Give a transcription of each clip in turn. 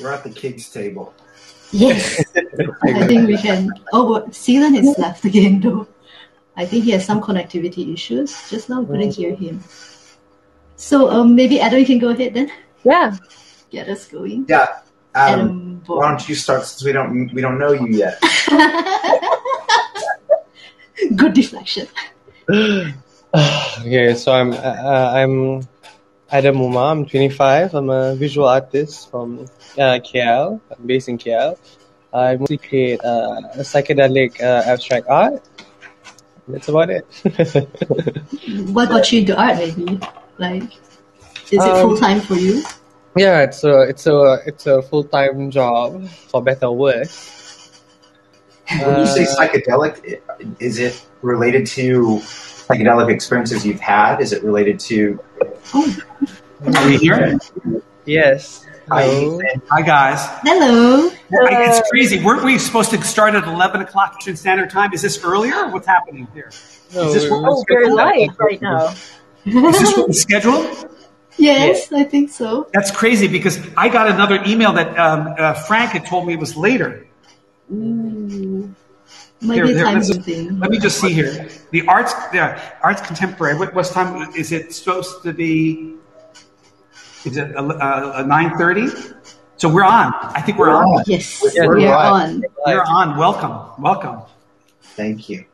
We're at the kids' table. Yes, I think we can. Oh, but Seelan has left again, though. I think he has some connectivity issues. Just now, we couldn't hear him. So um, maybe Adam, you can go ahead then. Yeah. Get us going. Yeah, Adam. Adam Why don't you start since we don't we don't know you yet? Good deflection. okay, so I'm uh, I'm Adam Ummar. I'm 25. I'm a visual artist from uh, KL. I'm based in KL. I mostly create uh, psychedelic uh, abstract art. That's about it. What got you into art, maybe? Like, is it Um, full time for you? yeah, it's a it's a it's a full time job for better or worse. When you say Uh, psychedelic, is it related to psychedelic experiences you've had? Is it related to? Oh, Are we here? yes. Hi, Hello. Ethan. Hi, guys. hello. I- It's crazy. Weren't we supposed to start at 11 o'clock Eastern Standard Time? Is this earlier? What's happening here? No, Is this we're- what- Oh, we're live right now. Is this what we scheduled? yes, I think so. That's crazy because I got another email that um, uh, Frank had told me it was later. Ooh. Might Here, be a let's- Let me just see here. The arts, the arts contemporary. What, what's time? Is it supposed to be? Is it uh, nine thirty? So we're on. I think we're on. Yes, Yeah, we we're are live. on. We're on. Welcome, welcome. Thank you.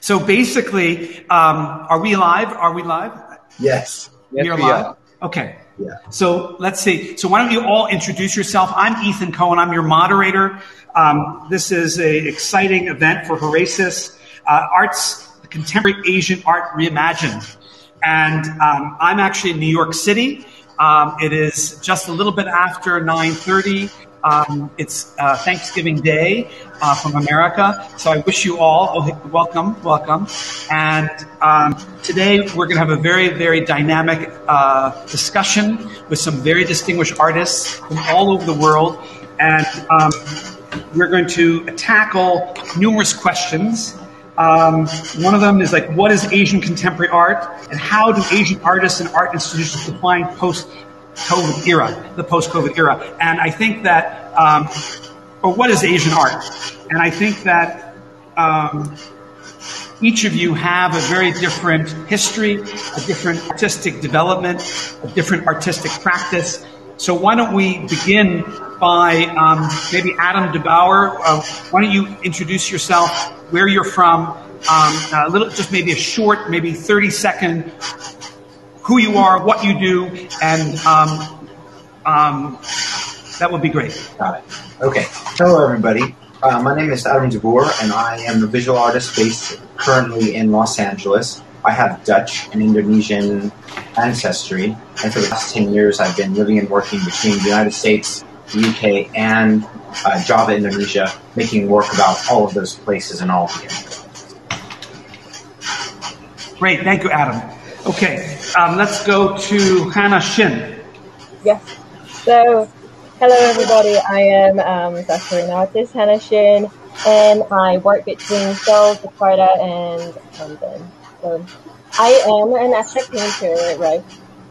So basically, um, are we live? Are we live? Yes. Yes, You're we live? are. Okay. Yeah. So let's see. So why don't you all introduce yourself? I'm Ethan Cohen. I'm your moderator. Um, this is a exciting event for Horasis uh, Arts, Contemporary Asian Art Reimagined, and um, I'm actually in New York City. Um, it is just a little bit after 9:30. Um, it's uh, Thanksgiving Day uh, from America, so I wish you all welcome, welcome. And um, today we're going to have a very, very dynamic uh, discussion with some very distinguished artists from all over the world, and um, we're going to tackle numerous questions. Um, one of them is like, what is Asian contemporary art, and how do Asian artists and art institutions define post-COVID era, the post-COVID era? And I think that, um, or what is Asian art? And I think that um, each of you have a very different history, a different artistic development, a different artistic practice. So why don't we begin by um, maybe Adam de Boer? Uh, why don't you introduce yourself, where you're from, um, a little, just maybe a short, maybe 30 second, who you are, what you do, and um, um, that would be great. Got it. Okay. Hello, everybody. Uh, my name is Adam de Boer, and I am a visual artist based currently in Los Angeles. I have Dutch and Indonesian ancestry, and for the last 10 years, I've been living and working between the United States, the UK, and uh, Java, Indonesia, making work about all of those places and all of the Great, thank you, Adam. Okay, um, let's go to Hannah Shin. Yes. So, hello everybody. I am um, an artist, Hannah Shin, and I work between Seoul, Jakarta, and London. So, I am an abstract painter, right?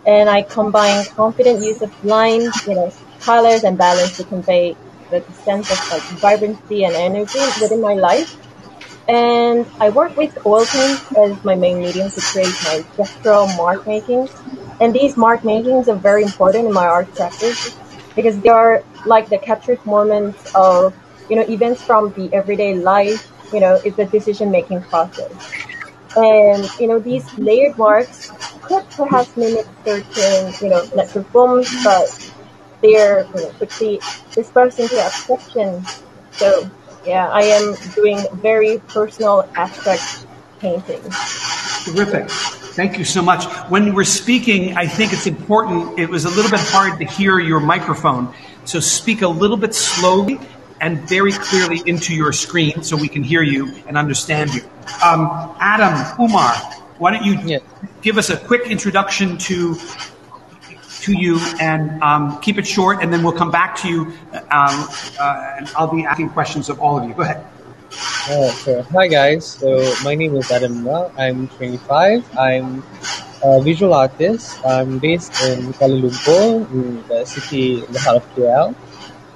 And I combine confident use of lines, you know, colors and balance to convey the sense of like vibrancy and energy within my life. And I work with oil paint as my main medium to create my gestural mark making. And these mark makings are very important in my art practice because they are like the captured moments of, you know, events from the everyday life, you know, it's a decision making process. And, you know, these layered marks could perhaps mimic certain, you know, natural forms, but they're you know, quickly dispersed into abstraction. So, yeah, I am doing very personal abstract painting. Terrific. Thank you so much. When you were speaking, I think it's important. It was a little bit hard to hear your microphone. So speak a little bit slowly and very clearly into your screen so we can hear you and understand you. Um, Adam, Ummar, why don't you Yes. give us a quick introduction to to you and um, keep it short, and then we'll come back to you, um, uh, and I'll be asking questions of all of you. Go ahead. Oh, sure. Hi guys. So my name is Adam Ra. I'm 25. I'm a visual artist. I'm based in Kuala Lumpur, in the city in the heart of KL.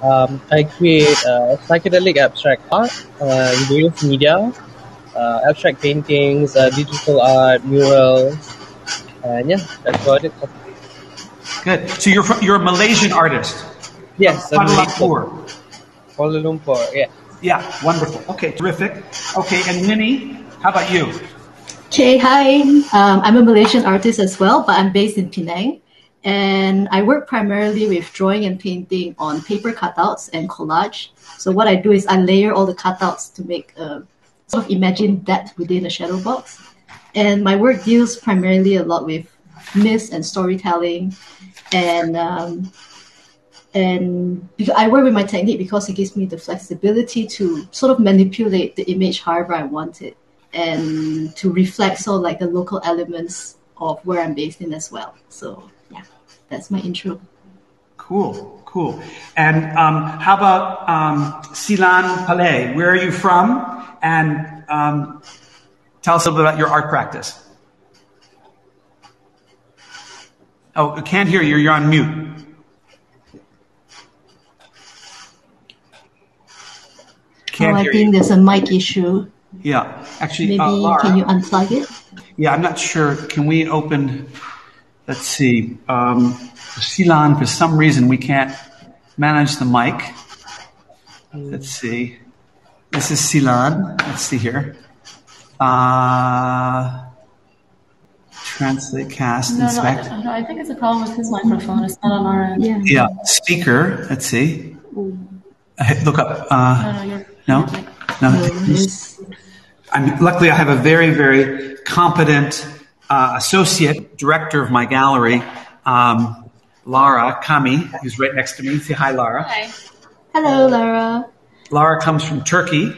Um, I create uh, psychedelic abstract art uh, in various media, uh, abstract paintings, uh, digital art, murals, and yeah, that's about it. Good. So you're from, you're a Malaysian artist. Yes, Kuala I'm Lumpur. Kuala Lumpur. Yeah. Yeah, wonderful. Okay, terrific. Okay, and Winnie, how about you? Okay, hi. Um, I'm a Malaysian artist as well, but I'm based in Penang. And I work primarily with drawing and painting on paper cutouts and collage. So what I do is I layer all the cutouts to make a sort of imagine that within a shadow box. And my work deals primarily a lot with myths and storytelling, and um, and I work with my technique because it gives me the flexibility to sort of manipulate the image however I want it, and to reflect sort of like the local elements of where I'm based in as well. So yeah, that's my intro. Cool, cool. And um, how about um, Seelan Palay? Where are you from? And um, tell us a little bit about your art practice. Oh, I can't hear you. You're on mute. Can't oh, I think you. there's a mic issue. Yeah, actually, Maybe uh, Laura, can you unplug it? Yeah, I'm not sure. Can we open? Let's see. Um, Seelan, for some reason, we can't manage the mic. Let's see. This is Seelan. Let's see here. Uh, translate, cast, No, no, inspect. I, no, I think it's a problem with his microphone. It's not on our end. Yeah. Yeah, speaker. Let's see. Look up. Uh, No, no, you're. no, no. No, I'm, luckily, I have a very, very competent uh, associate director of my gallery, um, Lara Kami, who's right next to me. Say hi, Lara. Hi. Hello, Lara. Lara comes from Turkey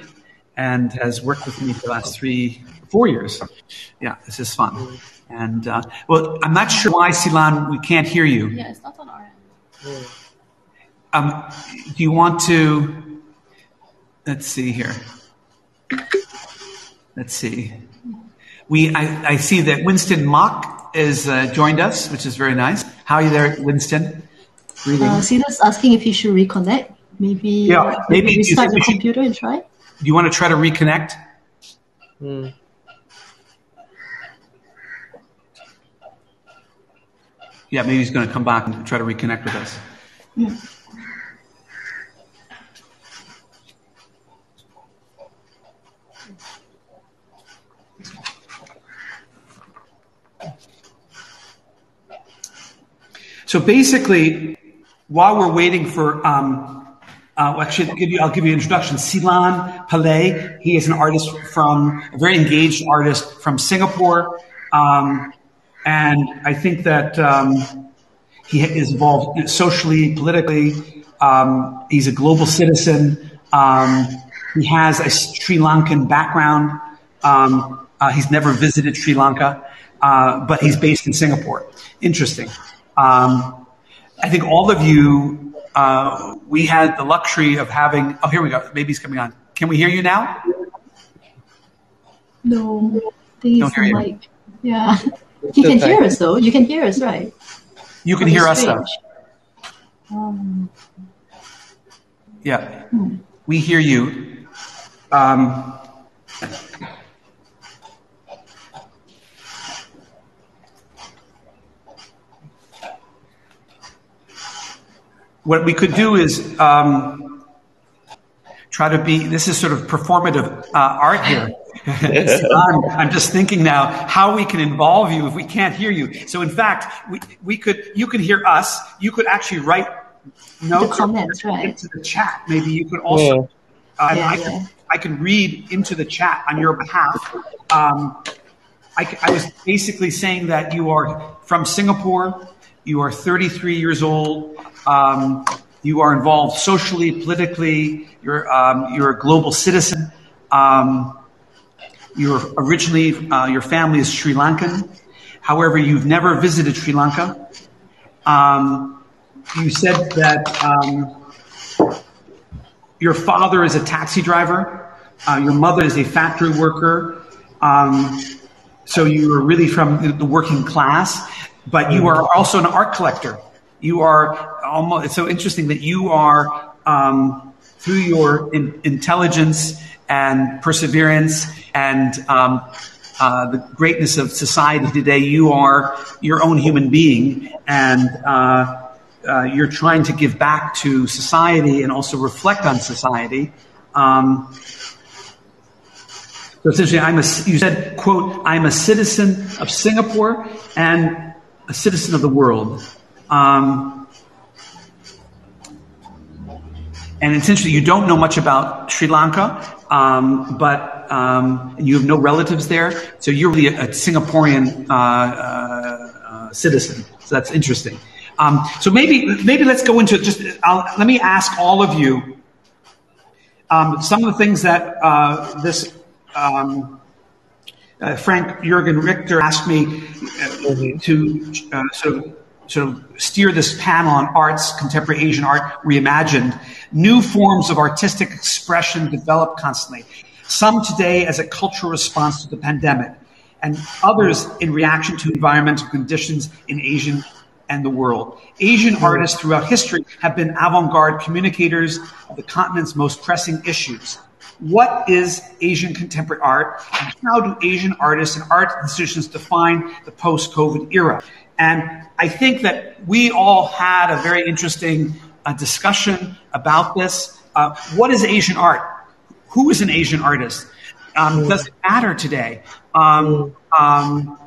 and has worked with me for the last three, four years. Yeah, this is fun. And uh, well, I'm not sure why, Seelan, we can't hear you. Yeah, it's not on our end. Um, do you want to? Let's see here. Let's see. We I, I see that Winston Mock has uh, joined us, which is very nice. How are you there, Winston? Greetings. Uh, Sila's asking if he should reconnect. Maybe, Yeah, uh, maybe restart think the we should- computer and try. do you want to try to reconnect? Hmm. Yeah, maybe he's going to come back and try to reconnect with us. Yeah. So basically, while we're waiting for, um, uh, actually, I'll give you, I'll give you an introduction. Seelan Palay. He is an artist from, a very engaged artist from Singapore. Um, and I think that um, he is involved socially, politically. Um, he's a global citizen. Um, he has a Sri Lankan background. Um, uh, he's never visited Sri Lanka, uh, but he's based in Singapore. Interesting. Um, I think all of you, uh, we had the luxury of having. Oh, here we go. Maybe he's coming on. Can we hear you now? No, I think Don't hear you. Yeah. he can hear us though. You can hear us, right? You can hear us though. Um, Yeah, we hear you. Um, what we could do is um, try to be. This is sort of performative uh, art here. I'm, I'm just thinking now how we can involve you if we can't hear you. So in fact, we, we could you could hear us. You could actually write notes or comments, right. into the chat. Maybe you could also. Uh, Yeah, I, yeah. can, I can read into the chat on your behalf. Um, I, c- I was basically saying that you are from Singapore. You are 33 years old. Um, you are involved socially, politically. You're um, you're a global citizen. Um, you're originally uh, your family is Sri Lankan. However, you've never visited Sri Lanka. Um, you said that um, your father is a taxi driver. Uh, your mother is a factory worker. Um, so you are really from the- working class, but you are also an art collector. You are almost, it's so interesting that you are um, through your in- intelligence and perseverance and um, uh, the greatness of society today, you are your own human being, and uh, uh, you're trying to give back to society and also reflect on society. Um, so essentially, I'm a, you said, quote, I'm a citizen of Singapore and a citizen of the world. Um, and essentially, you don't know much about Sri Lanka, um, but um, you have no relatives there, so you're really a, a Singaporean uh, uh, uh, citizen. So that's interesting. Um, so maybe maybe let's go into just. I'll, let me ask all of you um, some of the things that uh, this um, uh, Frank Jurgen Richter asked me uh, to sort of sort of steer this panel on arts, contemporary Asian art reimagined. New forms of artistic expression develop constantly. Some today as a cultural response to the pandemic, and others in reaction to environmental conditions in Asian and the world. Asian artists throughout history have been avant garde communicators of the continent's most pressing issues. What is Asian contemporary art, and how do Asian artists and art institutions define the post COVID era? And I think that we all had a very interesting uh, discussion about this. Uh, what is Asian art? Who is an Asian artist? Um, mm. Does it matter today? Um, um,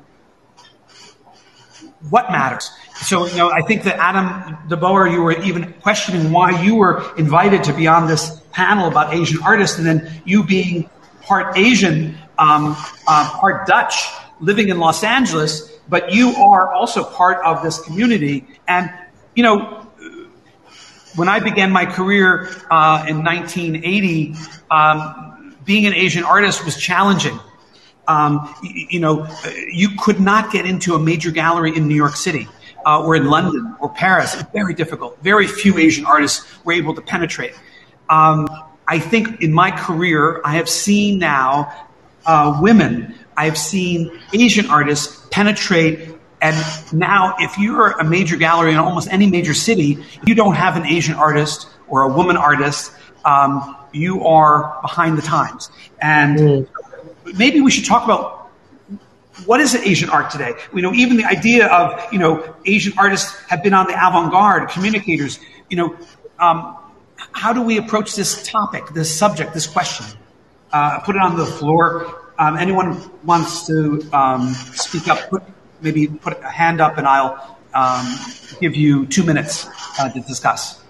what matters? So, you know, I think that Adam de Boer, you were even questioning why you were invited to be on this panel about Asian artists, and then you being part Asian, um, uh, part Dutch, living in Los Angeles, but you are also part of this community. And, you know, when I began my career uh, in 1980, um, being an Asian artist was challenging. Um, you, you know, you could not get into a major gallery in New York City uh, or in London or Paris. Very difficult. Very few Asian artists were able to penetrate. Um, I think in my career, I have seen now uh, women, I have seen Asian artists penetrate. And now, if you're a major gallery in almost any major city, you don't have an Asian artist or a woman artist. Um, you are behind the times. And mm. maybe we should talk about what is Asian art today? You know, even the idea of, you know, Asian artists have been on the avant-garde, communicators, you know, um, how do we approach this topic, this subject, this question? Uh, put it on the floor. Um, anyone wants to um, speak up, put, maybe put a hand up and I'll um, give you two minutes uh, to discuss.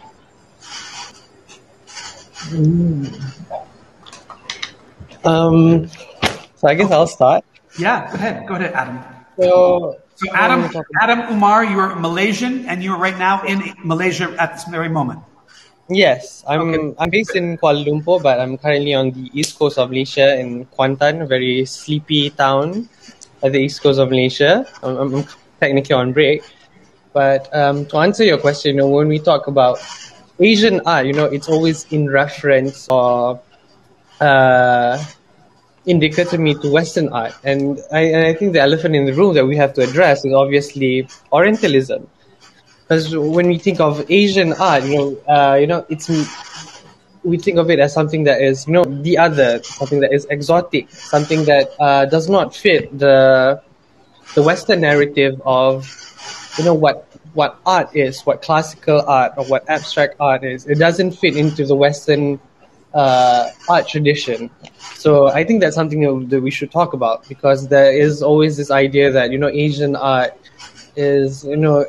Um, so I guess I'll start. Yeah, go ahead. Go ahead, Adam. So, so Adam, Adam Ummar, you're Malaysian, and you're right now in Malaysia at this very moment. Yes, I'm. Okay. I'm based in Kuala Lumpur, but I'm currently on the east coast of Malaysia in Kuantan, a very sleepy town at the east coast of Malaysia. I'm, I'm technically on break, but um, to answer your question, you know, when we talk about Asian art, you know, it's always in reference or uh, me to Western art. And I, and I think the elephant in the room that we have to address is obviously Orientalism. Because when we think of Asian art, you know, uh, you know, it's we think of it as something that is, you know, the other, something that is exotic, something that uh, does not fit the the Western narrative of, you know, what what art is, what classical art or what abstract art is. It doesn't fit into the Western uh, art tradition. So I think that's something that we should talk about because there is always this idea that you know Asian art is you know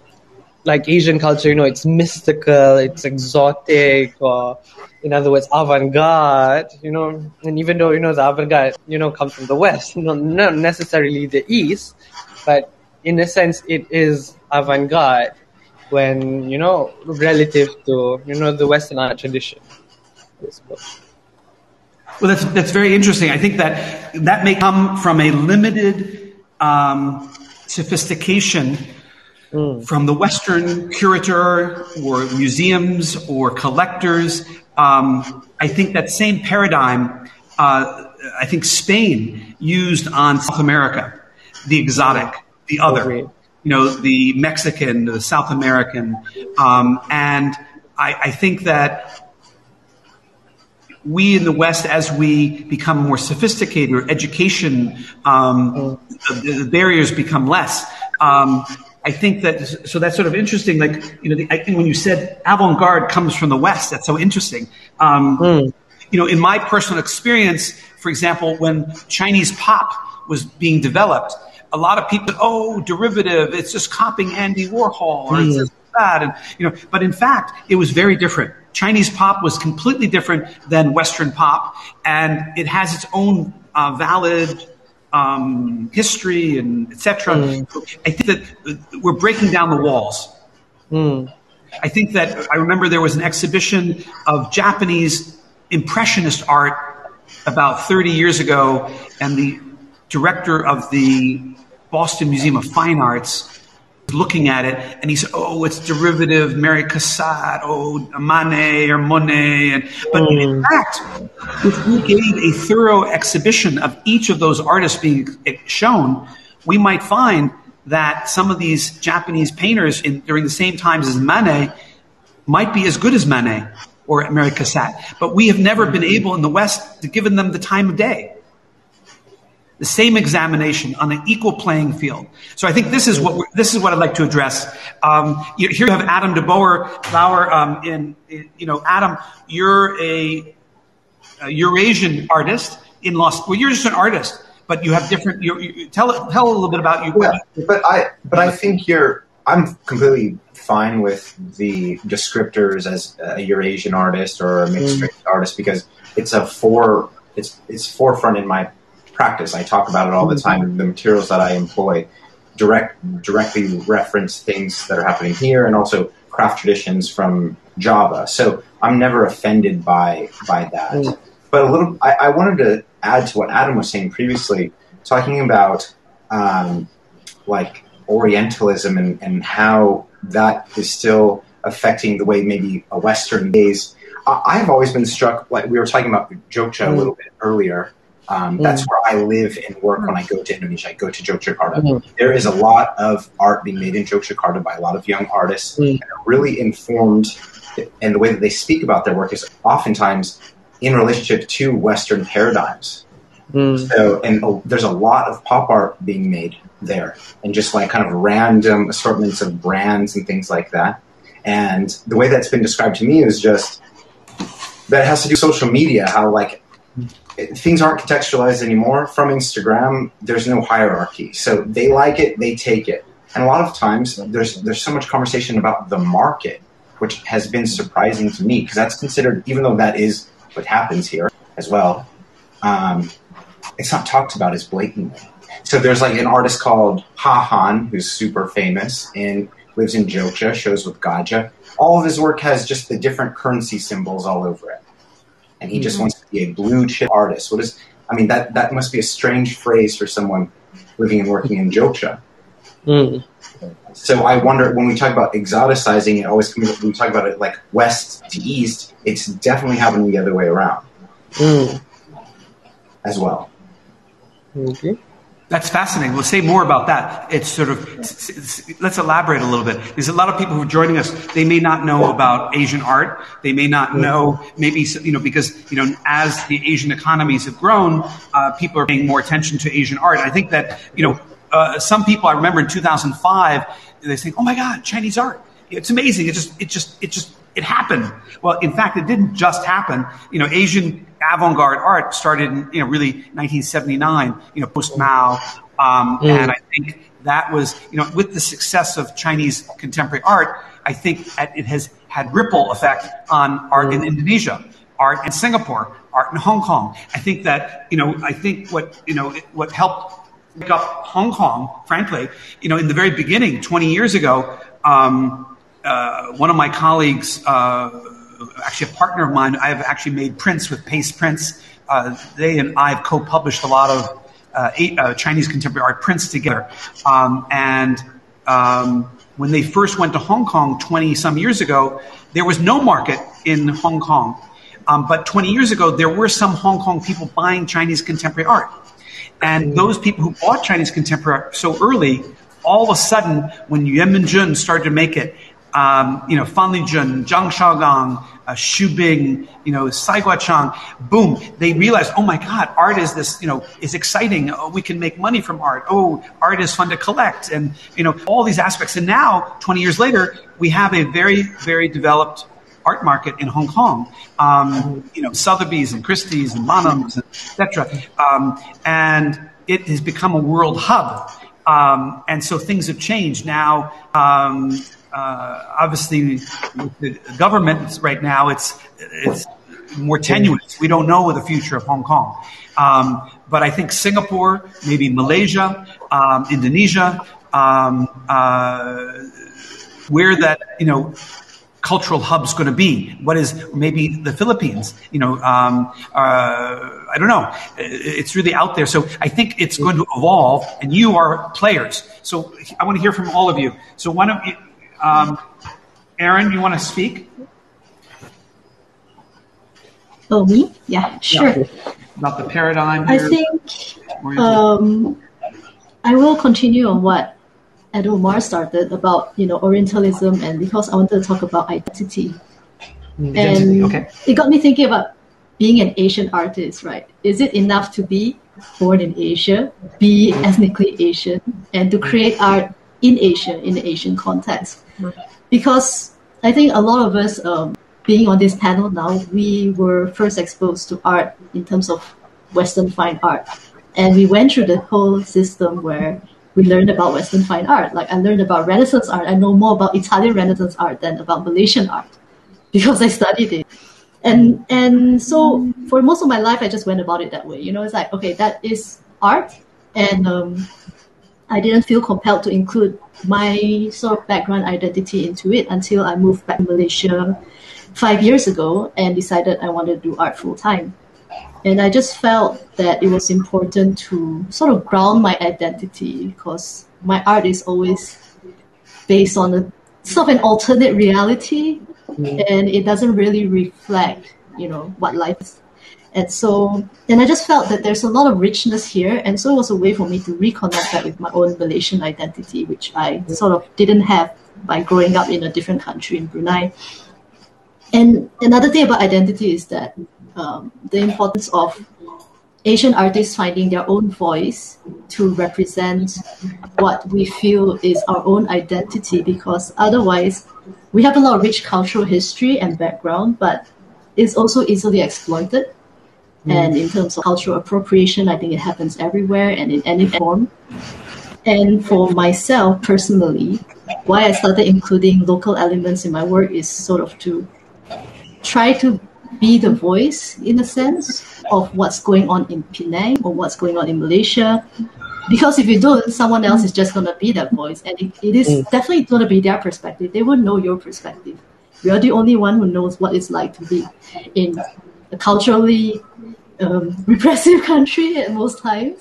like Asian culture, you know, it's mystical, it's exotic, or in other words, avant-garde, you know, and even though, you know, the avant-garde, you know, comes from the West, not necessarily the East, but in a sense, it is avant-garde when, you know, relative to, you know, the Western art tradition. Well, that's that's very interesting. I think that that may come from a limited um, sophistication mm. from the Western curator or museums or collectors. Um, I think that same paradigm. Uh, I think Spain used on South America, the exotic, the other, you know, the Mexican, the South American, um, and I, I think that we in the West, as we become more sophisticated, or education, um, the, the barriers become less. Um, I think that so that's sort of interesting. Like you know, the, I think when you said avant-garde comes from the West, that's so interesting. Um, Mm. You know, in my personal experience, for example, when Chinese pop was being developed, a lot of people, oh, derivative, it's just copying Andy Warhol, or it's this, that, and you know, but in fact, it was very different. Chinese pop was completely different than Western pop, and it has its own uh, valid um, history and etc. I think that we're breaking down the walls. Mm. I think that I remember there was an exhibition of Japanese impressionist art about 30 years ago, and the director of the Boston Museum of Fine Arts looking at it, and he said, "Oh, it's derivative, Mary Cassatt, oh, Manet or Monet," and but in mm. fact, if we gave a thorough exhibition of each of those artists being shown, we might find that some of these Japanese painters in, during the same times as Manet might be as good as Manet or Mary Cassatt. But we have never been mm-hmm. able in the West to give them the time of day. The same examination on an equal playing field. So I think this is what this is what I'd like to address. Um, you, here you have Adam de Boer, Lauer, um, in, in, you know, Adam, you're a, a Eurasian artist in Los. Well, you're just an artist, but you have different. You, you, tell tell a little bit about you. Yeah, but I but I think you're. I'm completely fine with the descriptors as a Eurasian artist or a mixed race artist because it's a for it's it's forefront in my practice. I talk about it all the mm-hmm. time. The materials that I employ direct directly reference things that are happening here and also craft traditions from Java. So I'm never offended by by that. Mm. But a little, I, I wanted to add to what Adam was saying previously, talking about um, like Orientalism and, and how that is still affecting the way maybe a Western gaze. I, I've always been struck, like we were talking about Jogja a mm. little bit earlier. Um, That's where I live and work when I go to Indonesia. I go to Yogyakarta. There is a lot of art being made in Yogyakarta by a lot of young artists, and are really informed. And the way that they speak about their work is oftentimes in relationship to Western paradigms. So, and uh, there's a lot of pop art being made there, and just like kind of random assortments of brands and things like that. And the way that's been described to me is just that it has to do with social media. How like things aren't contextualized anymore from Instagram. There's no hierarchy, so they like it, they take it. And a lot of times, there's there's so much conversation about the market, which has been surprising to me because that's considered, even though that is what happens here as well. Um, it's not talked about as blatantly. So there's like an artist called Hahan who's super famous and lives in Jogja, shows with Gajah. All of his work has just the different currency symbols all over it. And he just wants to be a blue chip artist. What is I mean that that must be a strange phrase for someone living and working in Jogja. Mm. So I wonder when we talk about exoticizing it, always comes when we talk about it like west to east, it's definitely happening the other way around Mm. as well. Okay. That's fascinating. We'll say more about that. It's sort of, s- s- let's elaborate a little bit. There's a lot of people who are joining us. They may not know about Asian art. They may not know, maybe, you know, because, you know, as the Asian economies have grown, uh, people are paying more attention to Asian art. I think that, you know, uh, some people, I remember in 2005, they think, oh my God, Chinese art. It's amazing. It just, it just, it just, it happened. Well, in fact, it didn't just happen. You know, Asian avant-garde art started in, you know, really 1979, you know, post Mao. Um, And I think that was, you know, with the success of Chinese contemporary art, I think it has had ripple effect on art in Indonesia, art in Singapore, art in Hong Kong. I think that, you know, I think what, you know, what helped wake up Hong Kong, frankly, you know, in the very beginning, 20 years ago, um, uh, one of my colleagues, uh, actually a partner of mine, I've actually made prints with Pace Prints. Uh, they and I have co-published a lot of uh, eight, uh, Chinese contemporary art prints together. Um, and um, when they first went to Hong Kong 20 some years ago, there was no market in Hong Kong. Um, but 20 years ago, there were some Hong Kong people buying Chinese contemporary art. And those people who bought Chinese contemporary art so early, all of a sudden, when Yue Minjun started to make it, um, you know, Fang Lijun, Zhang Xiaogang, uh, Xu Bing, you know, Cai Guoqiang, boom, they realize, oh my God, art is this, you know, is exciting. Oh, we can make money from art. Oh, art is fun to collect. And, you know, all these aspects. And now, 20 years later, we have a very, very developed art market in Hong Kong. Um, you know, Sotheby's and Christie's and Bonhams, etc. Um, and it has become a world hub. Um, and so things have changed now. Um, obviously, with the government right now, it's it's more tenuous. We don't know the future of Hong Kong. Um, but I think Singapore, maybe Malaysia, um, Indonesia, um, uh, where that you know cultural hub's going to be. What is maybe the Philippines? You know, um, uh, I don't know. It's really out there. So I think it's going to evolve, and you are players. So I want to hear from all of you. So why don't you? Um, Eryn, you want to speak? Oh, me? Yeah, sure. About the paradigm. Here. I think um, I will continue on what Adam Ummar started about you know Orientalism, and because I wanted to talk about identity, mm, and okay. it got me thinking about being an Asian artist. Right? Is it enough to be born in Asia, be ethnically Asian, and to create art in Asia in the Asian context? because I think a lot of us um, being on this panel now, we were first exposed to art in terms of Western fine art, and we went through the whole system where we learned about Western fine art. Like I learned about Renaissance art. I know more about Italian Renaissance art than about Malaysian art because I studied it. And and so for most of my life, I just went about it that way. You know, it's like okay, that is art, and um, I didn't feel compelled to include my sort of background identity into it until I moved back to Malaysia five years ago and decided I wanted to do art full time. And I just felt that it was important to sort of ground my identity because my art is always based on a sort of an alternate reality mm. and it doesn't really reflect, you know, what life is. And so, and I just felt that there's a lot of richness here. And so it was a way for me to reconnect that with my own Malaysian identity, which I sort of didn't have by growing up in a different country in Brunei. And another thing about identity is that um, the importance of Asian artists finding their own voice to represent what we feel is our own identity because otherwise we have a lot of rich cultural history and background, but it's also easily exploited. Mm. And in terms of cultural appropriation, I think it happens everywhere and in any form. And for myself personally, why I started including local elements in my work is sort of to try to be the voice in a sense of what's going on in Penang or what's going on in Malaysia. Because if you don't, someone else is just going to be that voice. And it, it is mm. definitely going to be their perspective. They won't know your perspective. You're the only one who knows what it's like to be in a culturally um, repressive country at most times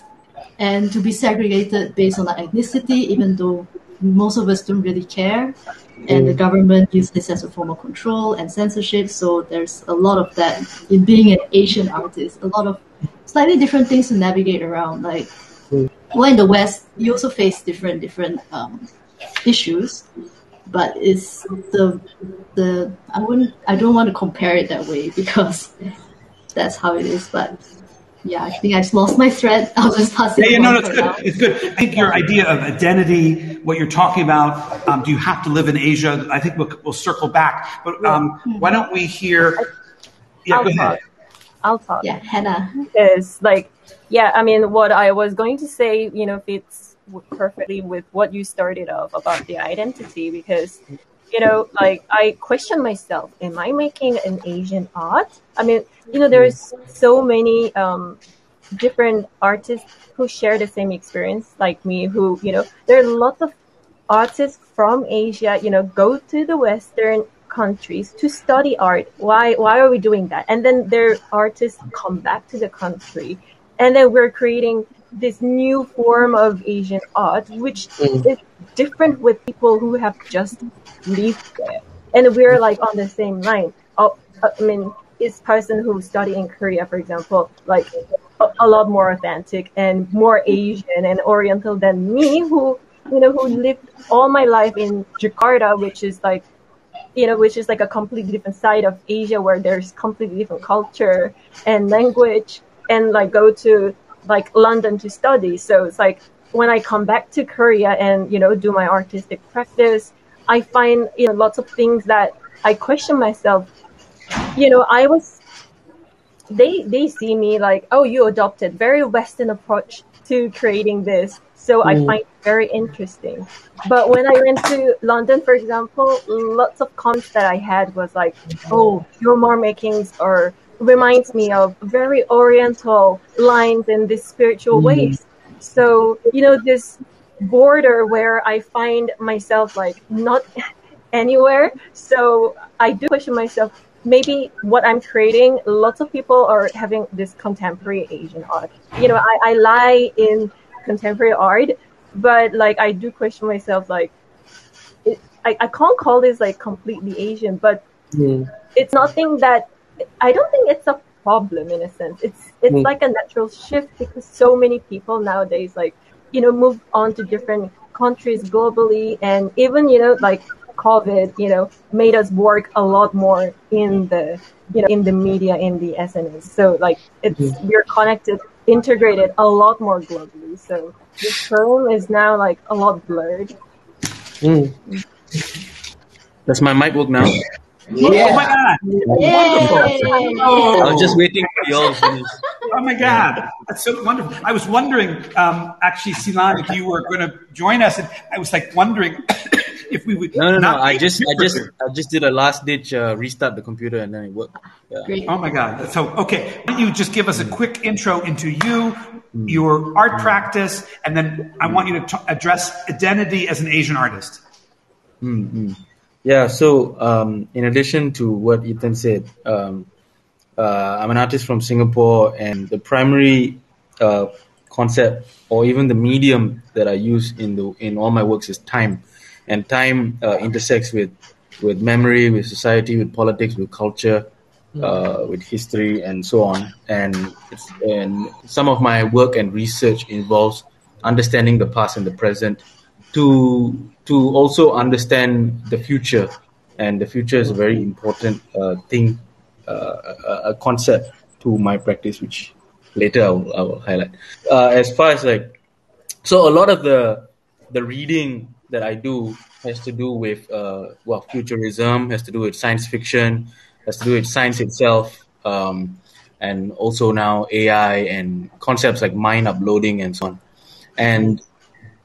and to be segregated based on our ethnicity, even though most of us don't really care and the government uses this as a form of control and censorship. So there's a lot of that in being an Asian artist. A lot of slightly different things to navigate around. Like, well, in the West, you also face different different um, issues, but it's the the I wouldn't I don't want to compare it that way because that's how it is. But yeah, I think I've lost my thread. I'll just pass it. Yeah, yeah no, no, it's good. Now. It's good. I think your idea of identity, what you're talking about, um, do you have to live in Asia? I think we'll, we'll circle back. But um, why don't we hear? Yeah, I'll go ahead. Talk. I'll talk. Yeah, Hannah. Is like, yeah, I mean, what I was going to say, you know, fits perfectly with what you started off about the identity because you know, like I question myself: Am I making an Asian art? I mean, you know, there's so many um, different artists who share the same experience like me. Who, you know, there are lots of artists from Asia. You know, go to the Western countries to study art. Why? Why are we doing that? And then their artists come back to the country, and then we're creating this new form of Asian art, which mm. is different with people who have just lived there. And we're like on the same line. Oh, I mean, this person who studied in Korea, for example, like a, a lot more authentic and more Asian and Oriental than me, who you know who lived all my life in Jakarta, which is like you know, which is like a completely different side of Asia where there's completely different culture and language and like go to like London to study. So it's like when I come back to Korea and, you know, do my artistic practice, I find, you know, lots of things that I question myself. You know, I was they they see me like, oh, you adopted very Western approach to creating this. So I mm. find it very interesting. But when I went to London, for example, lots of comments that I had was like, oh, your more makings are reminds me of very oriental lines and these spiritual mm-hmm. ways. So, you know, this border where I find myself like not anywhere. So I do question myself, maybe what I'm creating, lots of people are having this contemporary Asian art. You know, I, I lie in contemporary art, but like I do question myself, like, it, I, I can't call this like completely Asian, but mm. it's nothing that I don't think it's a problem in a sense. It's it's Mm. like a natural shift because so many people nowadays like you know move on to different countries globally and even you know like COVID you know made us work a lot more in the you know in the media in the SNS. So like it's we're connected integrated a lot more globally. So the term is now like a lot blurred. Mm. Does my mic work now? Oh my god! I was just waiting for you all. Oh my God, that's so wonderful. I was wondering, um, actually, Seelan, if you were going to join us, and I was like wondering if we would. No, no, no. I just, I just. I just did a last ditch uh, restart the computer and then it worked. Yeah. Great. Oh my God. So, okay, why don't you just give us a quick intro into you, your art practice, and then I want you to t- address identity as an Asian artist. Mm-hmm. Yeah. So, um, in addition to what Ethan said, um, uh, I'm an artist from Singapore, and the primary uh, concept, or even the medium that I use in the in all my works, is time, and time uh, intersects with with memory, with society, with politics, with culture, uh, with history, and so on. And and some of my work and research involves understanding the past and the present to to also understand the future. And the future is a very important uh, thing, uh, a, concept to my practice, which later I will, I will highlight. Uh, as far as like, so a lot of the the reading that I do has to do with uh, well futurism, has to do with science fiction, has to do with science itself, um, and also now AI and concepts like mind uploading and so on, and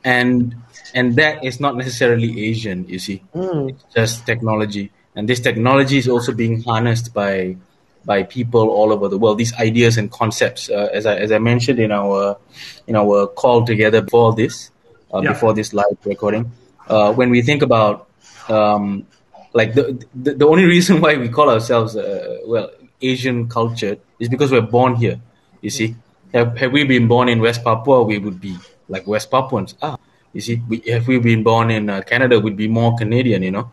and and that is not necessarily Asian. You see, it's just technology, and this technology is also being harnessed by by people all over the world. These ideas and concepts, uh, as I as I mentioned in our in our call together before this, uh, Yeah. before this live recording, uh, when we think about um, like the, the the only reason why we call ourselves uh, well Asian culture is because we're born here. You see, have, have we been born in West Papua, we would be like West Papuans. Ah, you see, we, have we been born in uh, Canada, we'd be more Canadian. You know,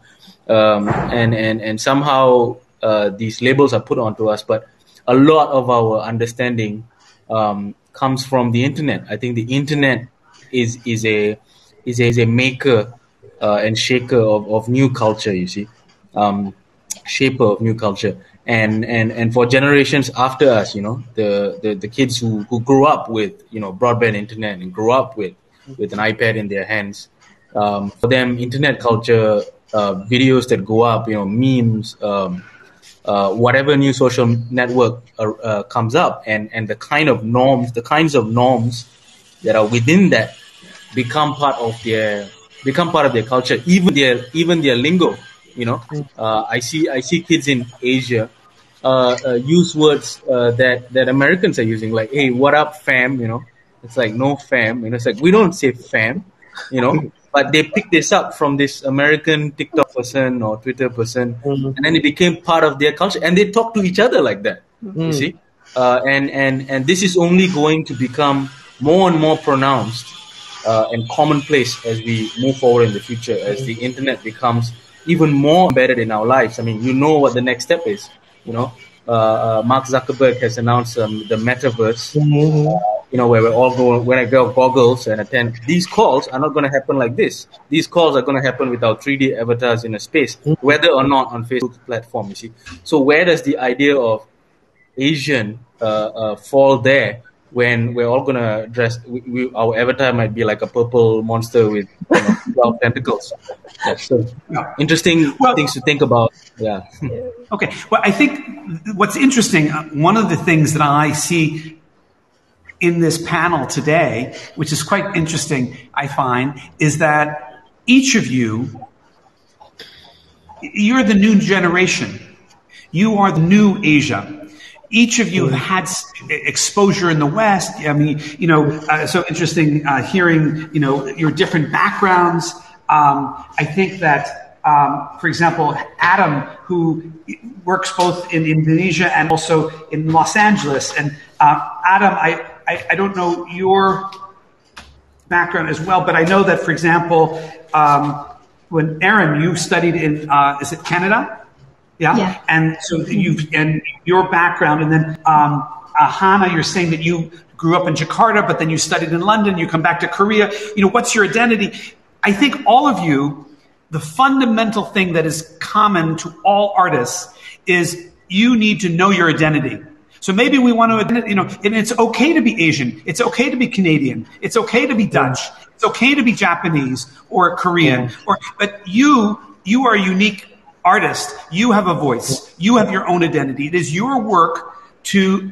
um, and and and somehow uh, these labels are put onto us, but a lot of our understanding um, comes from the internet. I think the internet is is a is a, is a maker uh, and shaker of, of new culture. You see, um, shaper of new culture, and and and for generations after us, you know, the the, the kids who, who grew up with you know broadband internet and grew up with with an iPad in their hands, um, for them, internet culture, uh, videos that go up, you know, memes. Um, uh, whatever new social network uh, uh, comes up and, and the kind of norms, the kinds of norms that are within that become part of their become part of their culture, even their even their lingo. You know, uh, I see I see kids in Asia uh, use words uh, that that Americans are using, like "Hey, what up, fam?" You know, it's like no fam. You know, it's like we don't say fam. You know, but they picked this up from this American TikTok person or Twitter person, and then it became part of their culture, and they talk to each other like that. You see, uh, and and and this is only going to become more and more pronounced uh, and commonplace as we move forward in the future, as the internet becomes even more embedded in our lives. I mean, you know what the next step is. You know, uh, uh, Mark Zuckerberg has announced um, the metaverse, you know, where we're all going, when I wear goggles and attend. These calls are not going to happen like this. These calls are going to happen with our 3D avatars in a space, whether or not on Facebook platform. You see, so where does the idea of Asian uh, uh, fall there? When we're all gonna dress, we, we, our avatar might be like a purple monster with you know, 12 tentacles. Yeah, so interesting Well- things to think about. Yeah. Okay. Well, I think what's interesting, uh, one of the things that I see in this panel today, which is quite interesting, I find, is that each of you, you're the new generation. You are the new Asia. Each of you have had exposure in the West. I mean, you know, uh, so interesting uh, hearing, you know, your different backgrounds. Um, I think that, um, for example, Adam, who works both in Indonesia and also in Los Angeles, and uh, Adam, I, I, I don't know your background as well, but I know that, for example, um, when Eryn, you studied in, uh, is it Canada? Yeah. Yeah. And so you've, and your background, and then um, uh, Hannah, you're saying that you grew up in Jakarta, but then you studied in London, you come back to Korea. You know, what's your identity? I think all of you, the fundamental thing that is common to all artists is you need to know your identity. So maybe we want to, you know, and it's okay to be Asian. It's okay to be Canadian. It's okay to be Dutch. It's okay to be Japanese or Korean. Or, but you, you are a unique artist. You have a voice. You have your own identity. It is your work to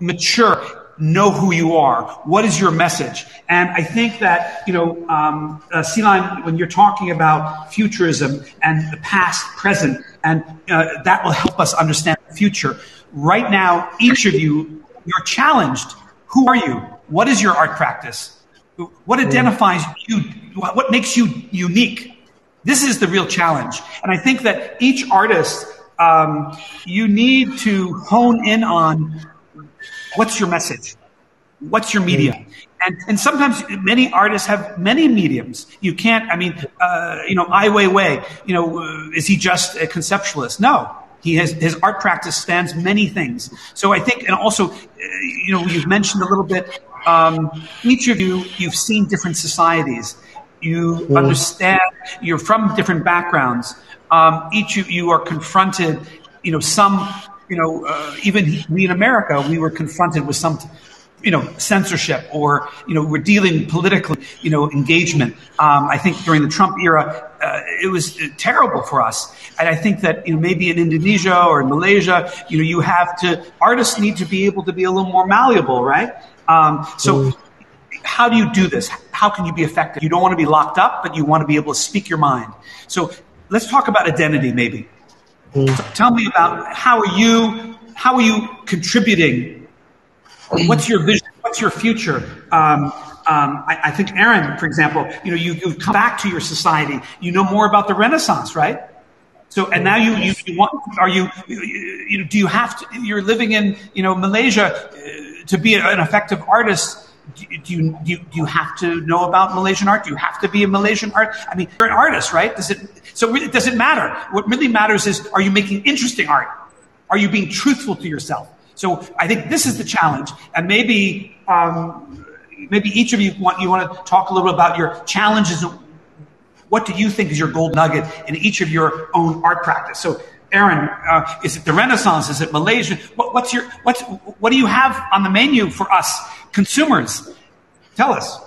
mature, know who you are. What is your message? And I think that, you know, um, uh, Seelan, when you're talking about futurism and the past, present, and uh, that will help us understand the future. Right now, each of you, you're challenged. Who are you? What is your art practice? What identifies you? What makes you unique? This is the real challenge. And I think that each artist, um, you need to hone in on what's your message? What's your medium? And, and sometimes many artists have many mediums. You can't, I mean, uh, you know, Ai Weiwei, you know, uh, is he just a conceptualist? No. He has, his art practice spans many things. So I think, and also, uh, you know, you've mentioned a little bit, um, each of you, you've seen different societies. You understand, you're from different backgrounds. Um, each of you are confronted, you know, some, you know, uh, even we in America, we were confronted with some, you know, censorship or, you know, we're dealing politically, you know, engagement. Um, I think during the Trump era, uh, it was terrible for us. And I think that, you know, maybe in Indonesia or in Malaysia, you know, you have to, artists need to be able to be a little more malleable, right? Um, so how do you do this? How can you be effective? You don't want to be locked up, but you want to be able to speak your mind. So let's talk about identity, maybe. Tell me about how are you? How are you contributing? What's your vision? What's your future? Um, um, I, I think Eryn, for example, you know, you, you've come back to your society. You know more about the Renaissance, right? So, and now you, you, you want, are you, you, you know, do you have to, you're living in, you know, Malaysia uh, to be an effective artist. Do you, do you, do you, do you have to know about Malaysian art? Do you have to be a Malaysian art? I mean, you're an artist, right? Does it, so it doesn't matter. What really matters is, are you making interesting art? Are you being truthful to yourself? So I think this is the challenge. And maybe, um, maybe each of you want, you want to talk a little bit about your challenges what do you think is your gold nugget in each of your own art practice? So, Eryn, uh, is it the Renaissance? Is it Malaysia? What, what's your what's what do you have on the menu for us consumers? Tell us.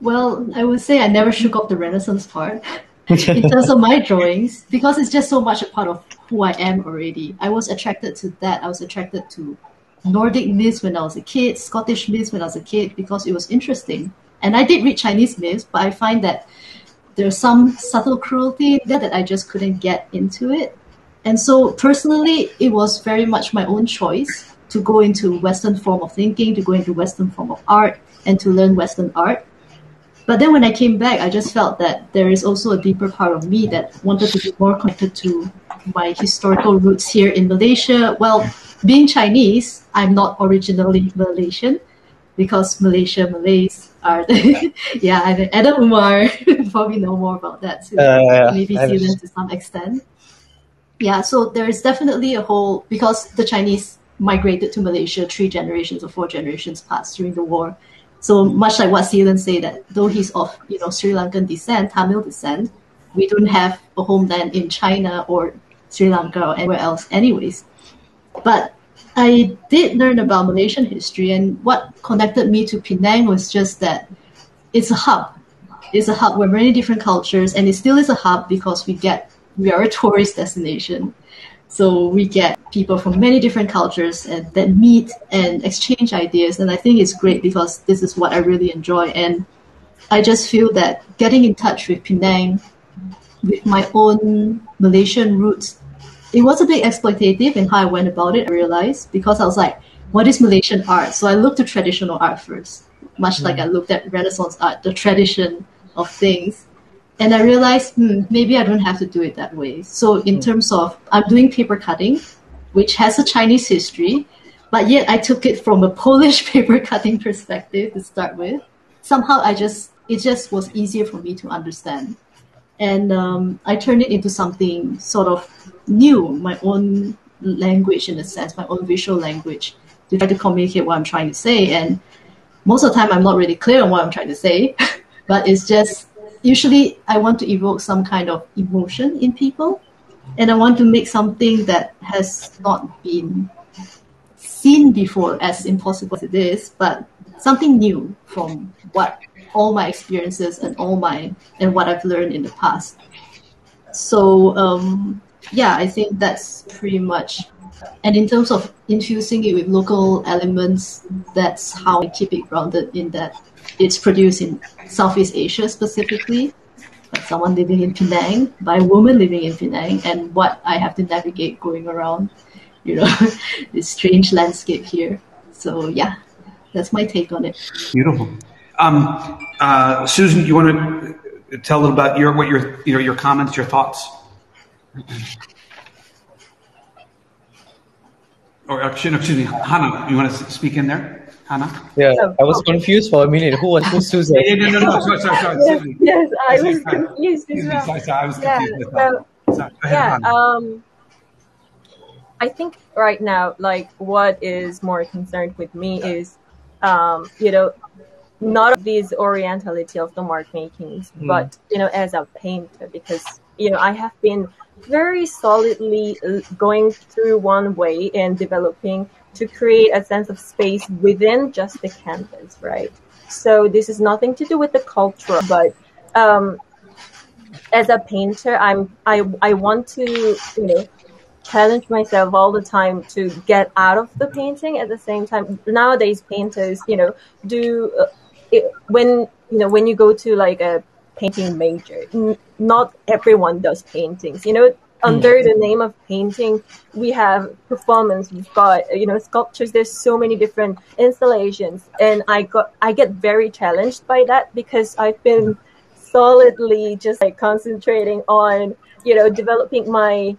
Well, I would say I never shook off the Renaissance part in terms of my drawings because it's just so much a part of who I am already. I was attracted to that. I was attracted to Nordic myths when I was a kid, Scottish myths when I was a kid because it was interesting. And I did read Chinese myths, but I find that there's some subtle cruelty there that I just couldn't get into it. And so personally, it was very much my own choice to go into Western form of thinking, to go into Western form of art, and to learn Western art. But then when I came back, I just felt that there is also a deeper part of me that wanted to be more connected to my historical roots here in Malaysia. Well, being Chinese, I'm not originally Malaysian because Malaysia Malays are the, yeah, and Adam Ummar probably know more about that too. Uh, Maybe I Seelan to some extent. Yeah, so there is definitely a whole because the Chinese migrated to Malaysia three generations or four generations past during the war. So much like what Seelan said, that though he's of you know Sri Lankan descent, Tamil descent, we don't have a homeland in China or Sri Lanka or anywhere else, anyways. But I did learn about Malaysian history, and what connected me to Penang was just that it's a hub. It's a hub where many different cultures, and it still is a hub because we get we are a tourist destination. So we get people from many different cultures and that meet and exchange ideas. And I think it's great because this is what I really enjoy. And I just feel that getting in touch with Penang, with my own Malaysian roots, it was a bit exploitative in how I went about it, I realized, because I was like, what is Malaysian art? So I looked at traditional art first, much like hmm. I looked at Renaissance art, the tradition of things and I realized hmm, maybe I don't have to do it that way. So in terms of I'm doing paper cutting, which has a Chinese history, but yet I took it from a Polish paper cutting perspective to start with. Somehow I just it just was easier for me to understand, and um, I turned it into something sort of new, my own language in a sense, my own visual language to try to communicate what I'm trying to say. And most of the time, I'm not really clear on what I'm trying to say, but it's just usually I want to evoke some kind of emotion in people, and I want to make something that has not been seen before, as impossible as it is, but something new from what all my experiences and all my and what I've learned in the past. So um, yeah, I think that's pretty much. And in terms of infusing it with local elements, that's how I keep it grounded in that it's produced in Southeast Asia specifically, by someone living in Penang, by a woman living in Penang, and what I have to navigate going around, you know, this strange landscape here. So yeah, that's my take on it. Beautiful. Um, uh, Susan, you want to tell a little about your what your you know your comments, your thoughts? Or excuse me, Hannah, you want to speak in there? Hannah? Yeah, I was confused for a minute. Who was who's Susan? Yeah, no, no, no, sorry, sorry, sorry. yes, yes, I was confused as well. sorry, sorry, I was Yeah, confused. with that. so Sorry. Go ahead, yeah, Hannah. um, I think right now, like what is more concerned with me is, um, you know, not of these orientality of the mark makings, but you know, as a painter, because you know, I have been very solidly uh, going through one way and developing to create a sense of space within just the canvas, right? So this is nothing to do with the culture, but um, as a painter, I'm I I want to you know challenge myself all the time to get out of the painting. At the same time, nowadays painters you know do uh, it, when you know when you go to like a painting major, n- not everyone does paintings. You know, under the name of painting, we have performance. We've got you know sculptures. There's so many different installations, and I got I get very challenged by that because I've been solidly just like concentrating on you know developing my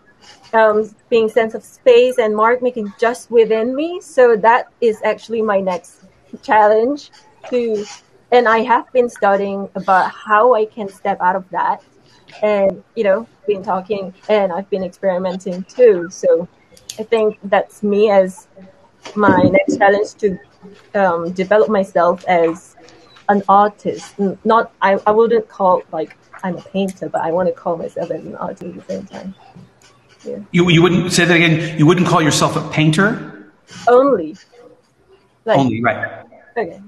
um, being sense of space and mark making just within me. So that is actually my next challenge to, and I have been studying about how I can step out of that, and you know, been talking and I've been experimenting too. So I think that's me as my next challenge to um, develop myself as an artist. Not I, I wouldn't call like I'm a painter, but I want to call myself as an artist at the same time. yeah. You, you wouldn't say that again. You wouldn't call yourself a painter Only. Like, only, right? Okay.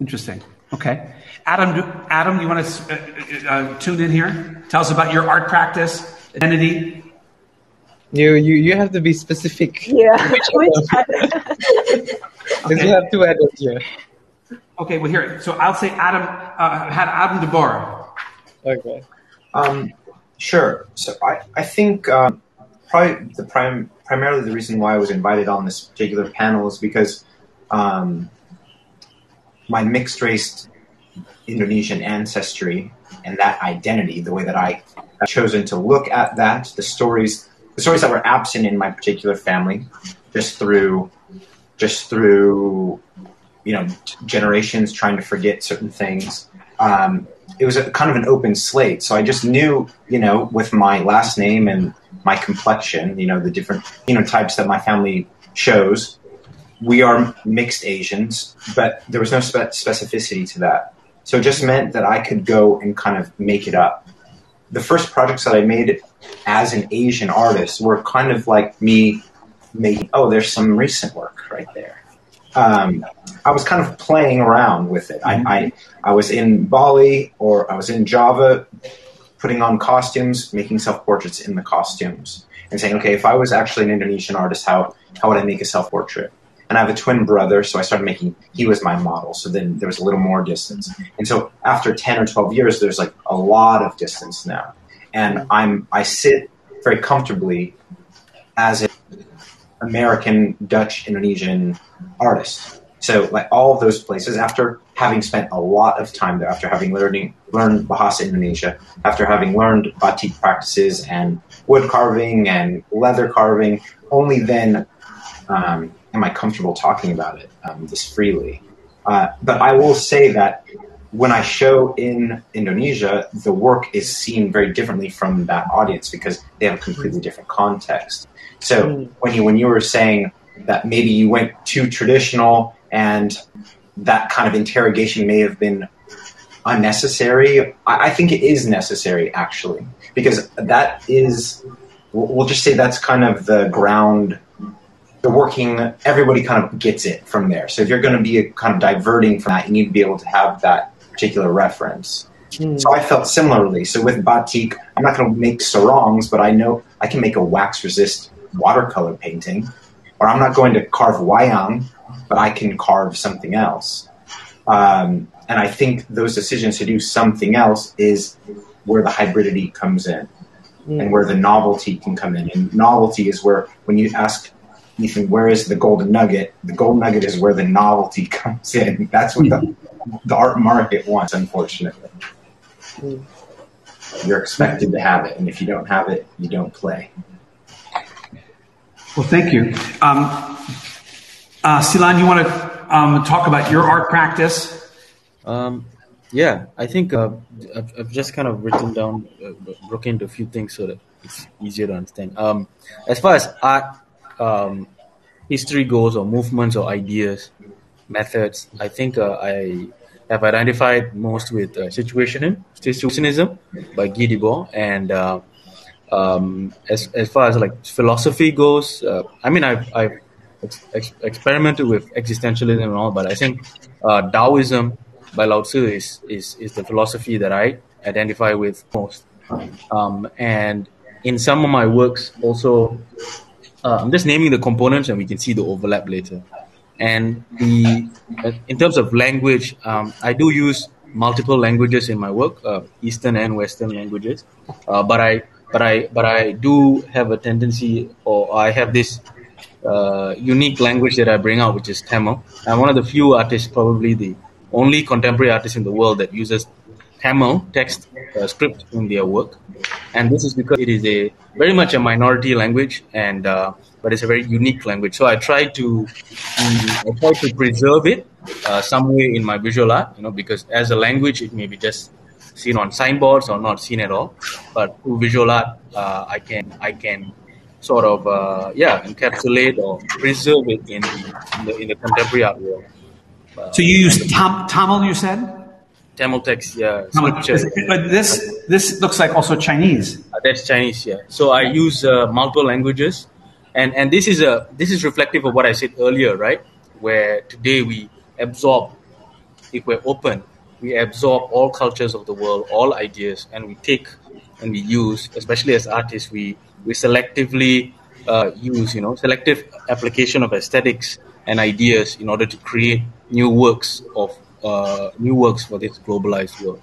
Interesting. Okay, Adam. Do, Adam, you want to uh, uh, tune in here? Tell us about your art practice, identity. You you you have to be specific. Yeah. Which Because you have two adults here. Okay, well here. So I'll say Adam. Uh, had Adam de Boer. Okay. Um, sure. So I, I think um, probably the prime, primarily the reason why I was invited on this particular panel is because um, my mixed race Indonesian ancestry and that identity, the way that I have chosen to look at that, the stories, the stories that were absent in my particular family, just through, just through, you know, generations trying to forget certain things. Um, it was a, kind of an open slate. So I just knew, you know, with my last name and my complexion, you know, the different phenotypes that my family shows, we are mixed Asians, but there was no spe- specificity to that. So it just meant that I could go and kind of make it up. The first projects that I made as an Asian artist were kind of like me making, oh, there's some recent work right there. Um, I was kind of playing around with it. I, I, I was in Bali or I was in Java putting on costumes, making self portraits in the costumes, and saying, okay, if I was actually an Indonesian artist, how, how would I make a self portrait? And I have a twin brother, so I started making, he was my model. So then there was a little more distance. And so after 10 or 12 years, there's like a lot of distance now. And I'm, I sit very comfortably as an American, Dutch, Indonesian artist. So like all of those places, after having spent a lot of time there, after having learning learned Bahasa Indonesia, after having learned batik practices and wood carving and leather carving, only then um, am I comfortable talking about it um, this freely. Uh, but I will say that when I show in Indonesia, the work is seen very differently from that audience because they have a completely different context. So mm. when you when you were saying that maybe you went too traditional and that kind of interrogation may have been unnecessary, I, I think it is necessary actually because that is we'll just say that's kind of the ground the working everybody kind of gets it from there. So if you're going to be kind of diverting from that you need to be able to have that particular reference. Mm. so i felt similarly. So with batik i'm not going to make sarongs but i know i can make a wax resist watercolor painting or i'm not going to carve wayang but i can carve something else. Um, and i think those decisions to do something else is where the hybridity comes in mm. and where the novelty can come in. And novelty is where when you ask Ethan, where is the golden nugget? The golden nugget is where the novelty comes in. That's what the, the art market wants, unfortunately. You're expected to have it, and if you don't have it, you don't play. Well, thank you. Um, uh, Seelan, you want to um, talk about your art practice? Um, yeah, I think uh, I've, I've, just kind of written down, uh, broken into a few things so that it's easier to understand. Um, as far as art um, history goes, or movements, or ideas, methods, I think uh, I have identified most with uh, situationism, situationism by Guy Debord, and uh, um, as as far as like philosophy goes, uh, I mean I've I've ex- ex- experimented with existentialism and all, but I think uh, Taoism by Lao Tzu is, is is the philosophy that I identify with most, um, and in some of my works also uh, I'm just naming the components and we can see the overlap later. And the in terms of language, um, I do use multiple languages in my work, uh, Eastern and Western languages. Uh, but I but I but I do have a tendency, or I have this uh, unique language that I bring out, which is Tamil. I'm one of the few artists, probably the only contemporary artist in the world that uses Tamil text uh, script in their work, and this is because it is a very much a minority language, and uh, but it's a very unique language. So I try to um, I try to preserve it uh, somewhere in my visual art, you know, because as a language it may be just seen on signboards or not seen at all, but through visual art uh, I can I can sort of uh, yeah encapsulate or preserve it in, in, the, in the contemporary art world. so you use Tam- Tamil, you said. Tamil text, yeah. But this this looks like also Chinese. Uh, that's Chinese, yeah. So I use uh, multiple languages, and and this is a this is reflective of what I said earlier, right? Where today we absorb, if we're open, we absorb all cultures of the world, all ideas, and we take and we use, especially as artists, we we selectively uh, use, you know, selective application of aesthetics and ideas in order to create new works of uh, new works for this globalized world.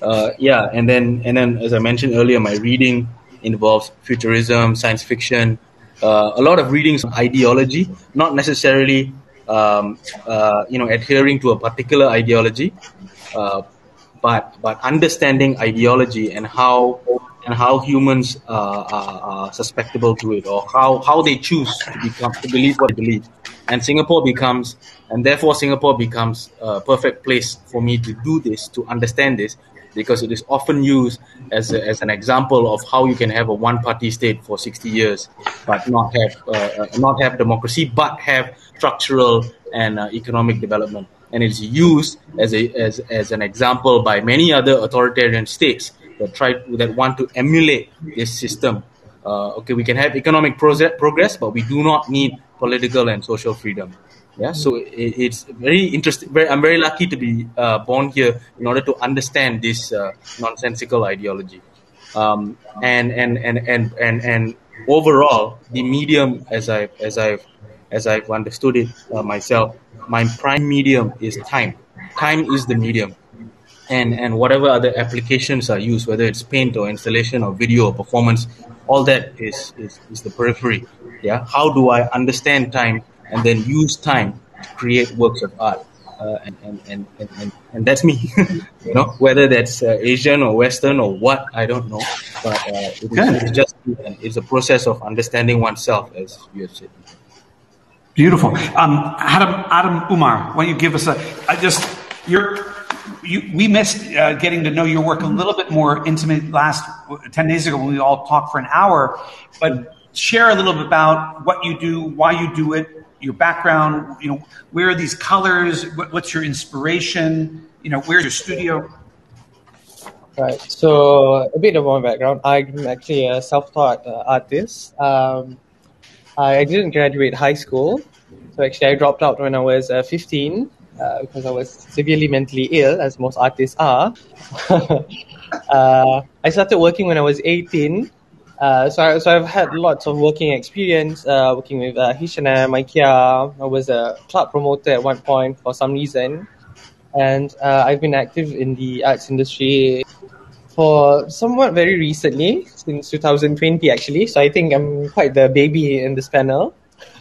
Uh, yeah, and then and then as I mentioned earlier, my reading involves futurism, science fiction, uh, a lot of readings on ideology, not necessarily um, uh, you know adhering to a particular ideology, uh, but but understanding ideology and how and how humans uh, are, are, susceptible to it, or how, how they choose to become to believe what they believe. And Singapore becomes, and therefore Singapore becomes a perfect place for me to do this, to understand this, because it is often used as, a, as an example of how you can have a one-party state for 60 years, but not have uh, uh, not have democracy, but have structural and uh, economic development. And it's used as a as, as an example by many other authoritarian states that try that want to emulate this system. Uh, okay, we can have economic progress, but we do not need political and social freedom. Yeah, so it, it's very interesting. Very, I'm very lucky to be uh, born here in order to understand this uh, nonsensical ideology. Um, and, and, and, and, and, and overall, the medium, as I as I've as I've understood it uh, myself, my prime medium is time. Time is the medium, and and whatever other applications are used, whether it's paint or installation or video or performance, all that is is, is the periphery. Yeah, how do I understand time and then use time to create works of art. Uh, and, and, and, and, and, that's me. you know, whether that's uh, Asian or Western or what, I don't know. But uh, it, it's just it's a process of understanding oneself, as you have said. Beautiful, um, Adam. Adam Ummar, why don't you give us a? I just you're. You, we missed uh, getting to know your work a little bit more intimate last ten days ago when we all talked for an hour. But share a little bit about what you do, why you do it, your background, you know, where are these colors? What, what's your inspiration? You know, where's your studio? Right. So a bit of my background. I'm actually a self-taught uh, artist. Um, I didn't graduate high school, so actually I dropped out when I was uh, 15 uh, because I was severely mentally ill, as most artists are. Uh, I started working when I was 18 uh, so, I, so I've had lots of working experience, uh, working with uh, H&M, IKEA. I was a club promoter at one point for some reason. And uh, I've been active in the arts industry for somewhat very recently, since 2020 actually. So I think I'm quite the baby in this panel.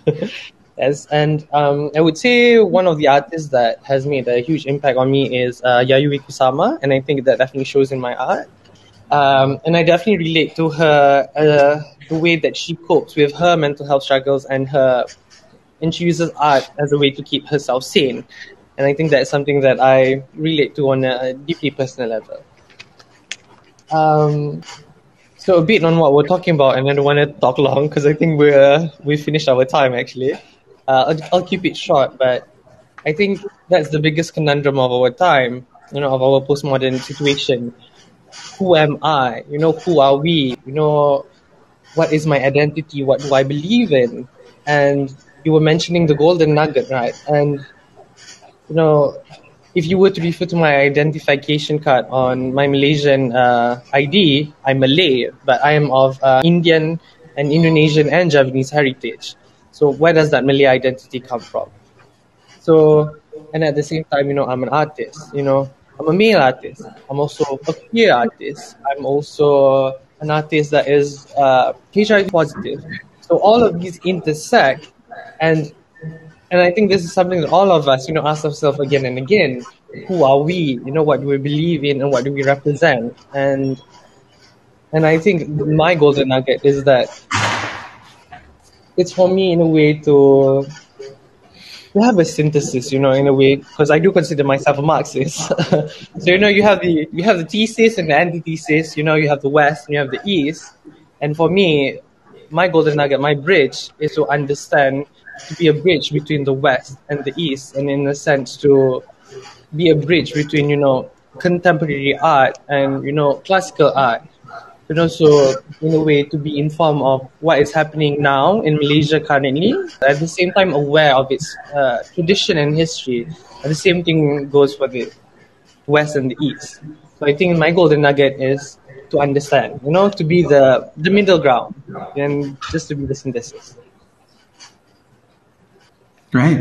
yes, and um, I would say one of the artists that has made a huge impact on me is uh, Yayoi Kusama, and I think that definitely shows in my art. Um, and I definitely relate to her, uh, the way that she copes with her mental health struggles and her, and she uses art as a way to keep herself sane. And I think that's something that I relate to on a deeply personal level. Um, so a bit on what we're talking about, and I don't want to talk long because I think we're we finished our time actually. Uh, I'll, I'll keep it short, but I think that's the biggest conundrum of our time, you know, of our postmodern situation who am I? You know, who are we? You know, what is my identity? What do I believe in? And you were mentioning the golden nugget, right? And, you know, if you were to refer to my identification card on my Malaysian uh, ID, I'm Malay, but I am of uh, Indian and Indonesian and Javanese heritage. So where does that Malay identity come from? So, and at the same time, you know, I'm an artist, you know, I'm a male artist. I'm also a queer artist. I'm also an artist that is uh, HIV positive. So all of these intersect, and and I think this is something that all of us, you know, ask ourselves again and again: Who are we? You know, what do we believe in, and what do we represent? And and I think my golden nugget is that it's for me in a way to have a synthesis, you know, in a way, because I do consider myself a Marxist. so you know, you have the you have the thesis and the antithesis. You know, you have the West and you have the East. And for me, my golden nugget, my bridge, is to understand to be a bridge between the West and the East, and in a sense to be a bridge between you know contemporary art and you know classical art but also in a way to be informed of what is happening now in Malaysia currently. At the same time, aware of its uh, tradition and history. And the same thing goes for the West and the East. So I think my golden nugget is to understand, you know, to be the the middle ground and just to be the synthesis. Great.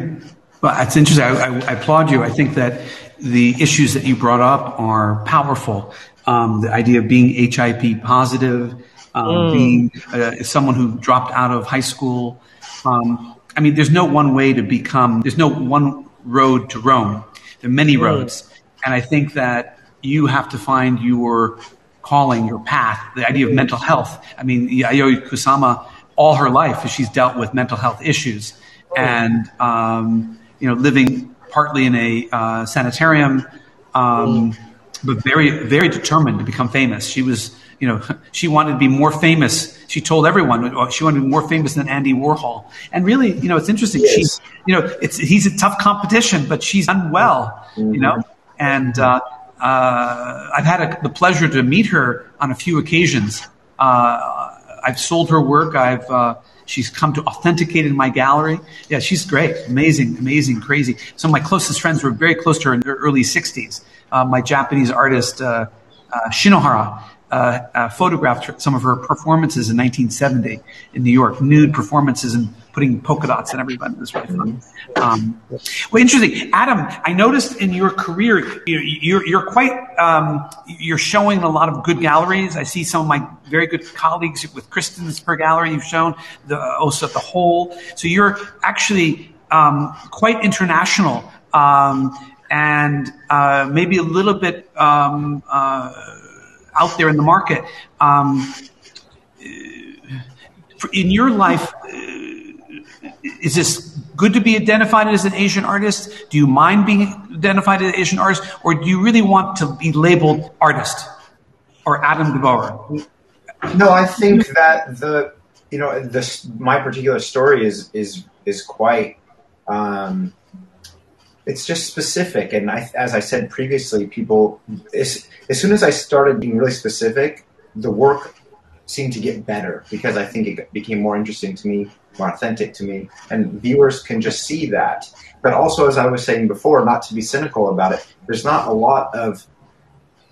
Well, that's interesting. I, I, I applaud you. I think that the issues that you brought up are powerful um, the idea of being HIV positive, um, mm. being uh, someone who dropped out of high school. Um, I mean, there's no one way to become, there's no one road to Rome. There are many mm. roads. And I think that you have to find your calling, your path, the idea of mental health. I mean, Yayoi Kusama, all her life, she's dealt with mental health issues. And, um, you know, living partly in a uh, sanitarium, um, mm but very, very determined to become famous. She was, you know, she wanted to be more famous. She told everyone uh, she wanted to be more famous than Andy Warhol. And really, you know, it's interesting. Yes. She, you know, it's he's a tough competition, but she's done well, mm-hmm. you know. And uh, uh, I've had a, the pleasure to meet her on a few occasions. Uh, I've sold her work. I've uh, she's come to authenticate in my gallery. Yeah, she's great, amazing, amazing, crazy. Some of my closest friends were very close to her in their early 60s. Uh, my Japanese artist uh, uh, Shinohara photographed some of her performances in 1970 in New York, nude performances and putting polka dots and everybody. This really fun. Um, well, interesting, Adam. I noticed in your career, you, you're, you're quite um, you're showing a lot of good galleries. I see some of my very good colleagues with Kristen's per gallery. You've shown the also the whole. So you're actually um, quite international. Um, and uh, maybe a little bit um, uh, out there in the market. Um, in your life, uh, is this good to be identified as an Asian artist? Do you mind being identified as an Asian artist, or do you really want to be labeled artist or Adam de Boer? No, I think that the you know this my particular story is is is quite. Um, it's just specific. And I, as I said previously, people, as, as soon as I started being really specific, the work seemed to get better because I think it became more interesting to me, more authentic to me, and viewers can just see that. But also, as I was saying before, not to be cynical about it, there's not a lot of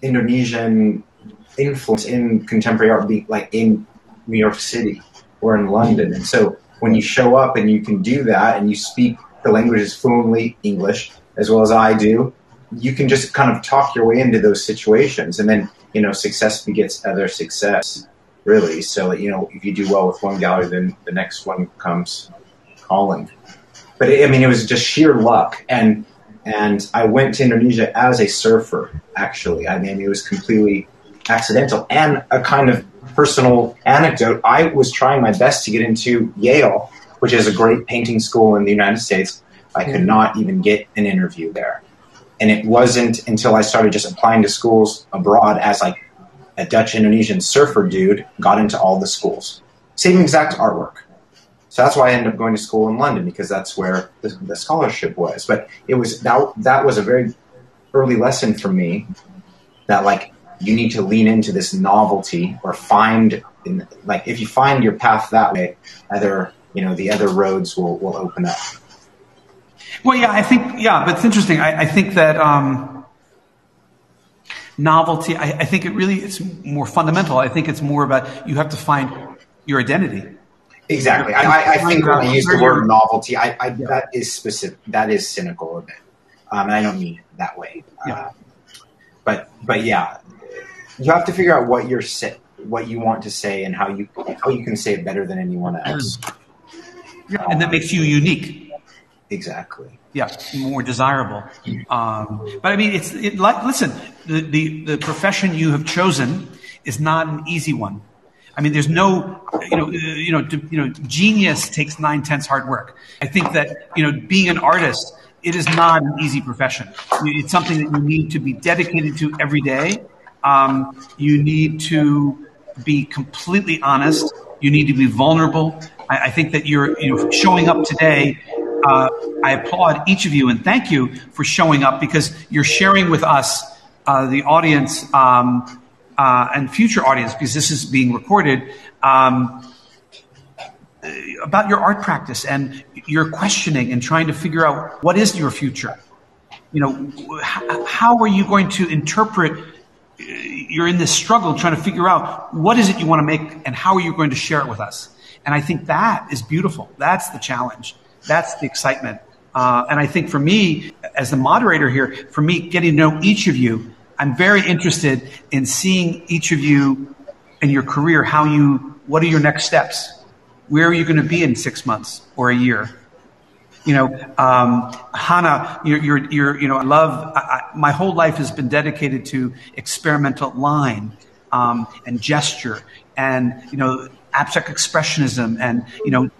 Indonesian influence in contemporary art, like in New York City or in London. And so when you show up and you can do that and you speak the language is fluently English as well as I do, you can just kind of talk your way into those situations, and then you know success begets other success. Really, so you know if you do well with one gallery, then the next one comes calling. But it, I mean, it was just sheer luck, and and I went to Indonesia as a surfer. Actually, I mean, it was completely accidental and a kind of personal anecdote. I was trying my best to get into Yale which is a great painting school in the United States. I could not even get an interview there. And it wasn't until I started just applying to schools abroad as like a Dutch Indonesian surfer dude got into all the schools. Same exact artwork. So that's why I ended up going to school in London because that's where the, the scholarship was. But it was that that was a very early lesson for me that like you need to lean into this novelty or find in, like if you find your path that way, either you know the other roads will will open up. Well, yeah, I think yeah, but it's interesting. I, I think that um, novelty. I, I, think it really it's more fundamental. I think it's more about you have to find your identity. Exactly. I, I, think when I use the word novelty, I, I yeah. that is specific. That is cynical a bit, um, and I don't mean it that way. Yeah. Uh, but but yeah, you have to figure out what you're what you want to say and how you how you can say it better than anyone else. Yeah, and that makes you unique. Exactly. Yeah, more desirable. Um, but I mean, it's it, like listen, the, the the profession you have chosen is not an easy one. I mean, there's no, you know, uh, you know, to, you know, genius takes nine tenths hard work. I think that you know, being an artist, it is not an easy profession. It's something that you need to be dedicated to every day. Um, you need to be completely honest. You need to be vulnerable. I, I think that you're you know showing up today. Uh, I applaud each of you and thank you for showing up because you're sharing with us, uh, the audience um, uh, and future audience, because this is being recorded, um, about your art practice and your questioning and trying to figure out what is your future. You know, how, how are you going to interpret? You're in this struggle trying to figure out what is it you want to make and how are you going to share it with us. And I think that is beautiful. That's the challenge. That's the excitement. Uh, and I think for me, as the moderator here, for me, getting to know each of you, I'm very interested in seeing each of you in your career, how you, what are your next steps? Where are you going to be in six months or a year? You know, um, Hannah, you're, you're, you're, you know, I love, I, I, my whole life has been dedicated to experimental line um, and gesture and, you know, abstract expressionism and, you know,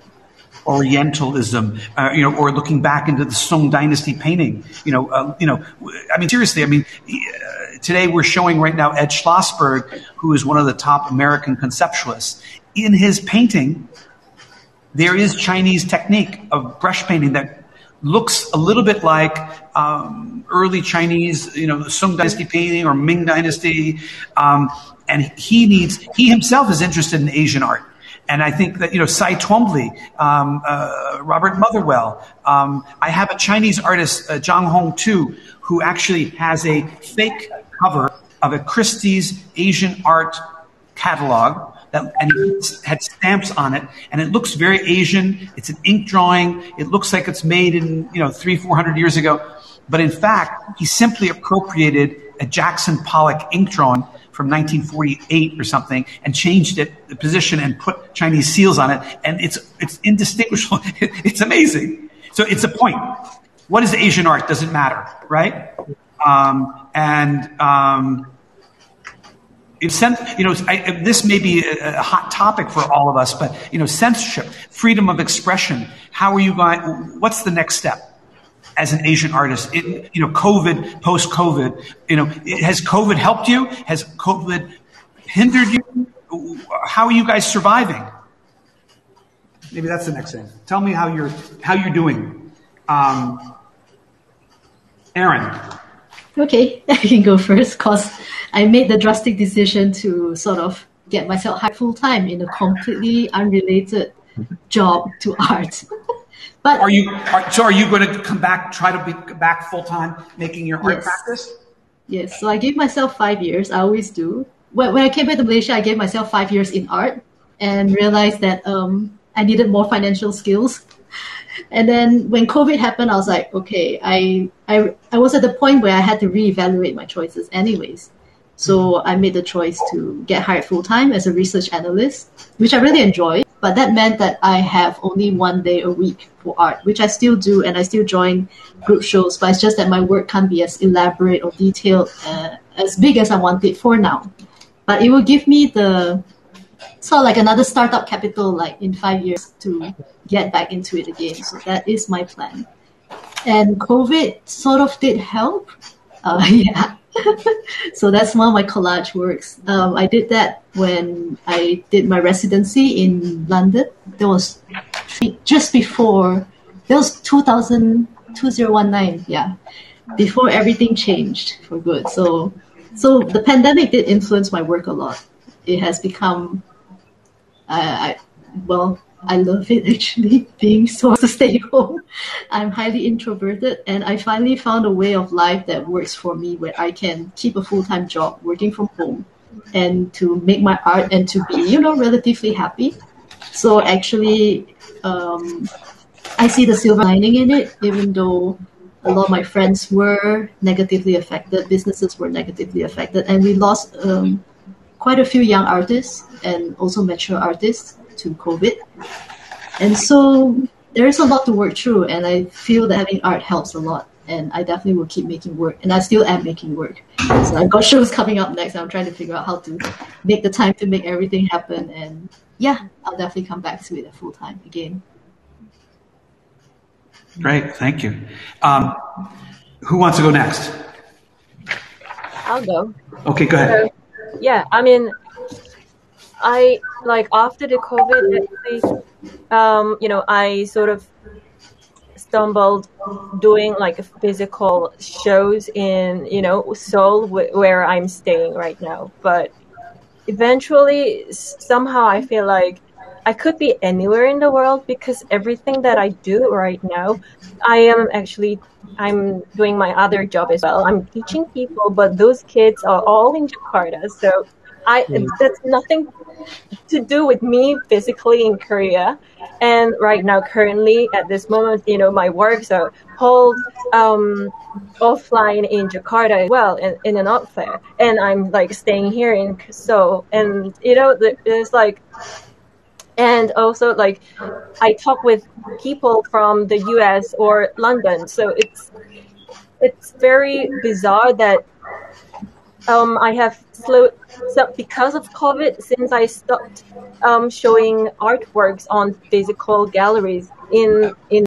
Orientalism, uh, you know, or looking back into the Song Dynasty painting. You know, uh, you know. I mean, seriously. I mean, uh, today we're showing right now Ed Schlossberg, who is one of the top American conceptualists. In his painting, there is Chinese technique of brush painting that looks a little bit like um, early Chinese, you know, Song Dynasty painting or Ming Dynasty. Um, and he needs, he himself is interested in Asian art. And I think that, you know, Cy Twombly, um, uh, Robert Motherwell, um, I have a Chinese artist, uh, Zhang Hong Tu, who actually has a fake cover of a Christie's Asian art catalog and had stamps on it, and it looks very Asian. It's an ink drawing. It looks like it's made in you know three, four hundred years ago, but in fact, he simply appropriated a Jackson Pollock ink drawing from 1948 or something and changed it the position and put Chinese seals on it, and it's it's indistinguishable. it's amazing. So it's a point. What is Asian art? Doesn't matter, right? Um, and um, you know, I, this may be a, a, hot topic for all of us, but you know, censorship, freedom of expression. How are you going? What's the next step as an Asian artist? It, you know, COVID, post COVID. You know, has COVID helped you? Has COVID hindered you? How are you guys surviving? Maybe that's the next thing. Tell me how you're how you're doing, um, Eryn. Okay, I can go first because I made the drastic decision to sort of get myself hired full time in a completely unrelated job to art. but are you are, so? Are you going to come back? Try to be back full time making your art yes. practice? Yes. So I gave myself five years. I always do. When, when I came back to Malaysia, I gave myself five years in art and realized that um, I needed more financial skills and then when COVID happened, I was like, okay, I, I, I was at the point where I had to reevaluate my choices anyways. So I made the choice to get hired full time as a research analyst, which I really enjoy. But that meant that I have only one day a week for art, which I still do, and I still join group shows. But it's just that my work can't be as elaborate or detailed, uh, as big as I want it for now. But it will give me the of like another startup capital, like in five years, to get back into it again. So that is my plan. And COVID sort of did help. Uh, yeah. so that's one of my collage works. Um, I did that when I did my residency in London. That was just before, that was 2000, 2019, yeah, before everything changed for good. So, so the pandemic did influence my work a lot. It has become, uh, I, well, I love it actually, being so to stay home. I'm highly introverted and I finally found a way of life that works for me where I can keep a full-time job working from home and to make my art and to be, you know, relatively happy. So actually, um, I see the silver lining in it, even though a lot of my friends were negatively affected, businesses were negatively affected, and we lost um, quite a few young artists and also mature artists to COVID. And so there is a lot to work through, and I feel that having art helps a lot. And I definitely will keep making work, and I still am making work. So I've got shows coming up next. I'm trying to figure out how to make the time to make everything happen. And yeah, I'll definitely come back to it at full time again. Great, thank you. Um, who wants to go next? I'll go. Okay, go ahead. So, yeah, I mean, I like after the COVID, um, you know, I sort of stumbled doing like physical shows in you know Seoul, where I'm staying right now. But eventually, somehow, I feel like I could be anywhere in the world because everything that I do right now, I am actually I'm doing my other job as well. I'm teaching people, but those kids are all in Jakarta, so I mm. that's nothing to do with me physically in Korea. And right now, currently at this moment, you know, my works are held um, offline in Jakarta as well, in, in an art fair. And I'm like staying here in Seoul. And, you know, there's like, and also like I talk with people from the US or London. So it's, it's very bizarre that um, I have slowed so because of COVID. Since I stopped um, showing artworks on physical galleries in in